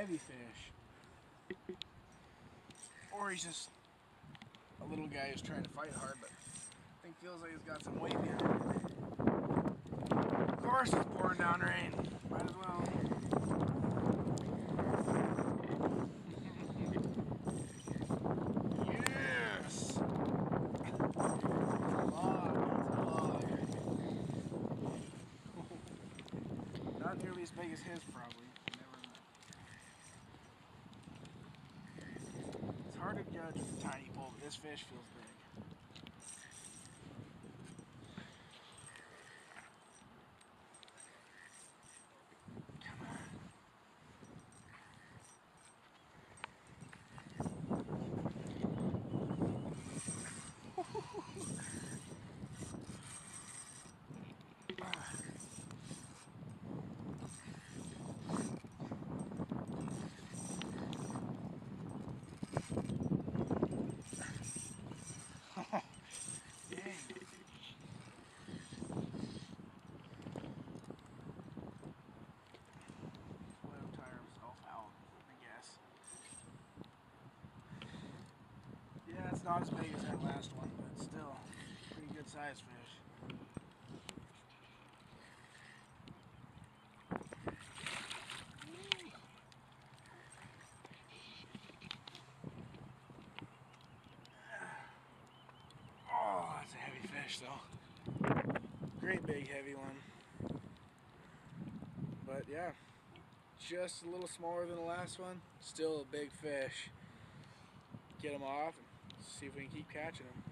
heavy fish. Or he's just a little guy who's trying to fight hard, but I think feels like he's got some weight behind it. Of course it's pouring down rain. Might as well. as big as his, probably. Hard to a tiny but this fish feels big. It's not as big as that last one, but still, pretty good sized fish. Ah, oh, that's a heavy fish though. Great big heavy one. But yeah, just a little smaller than the last one. Still a big fish. Get him off see if we can keep catching them.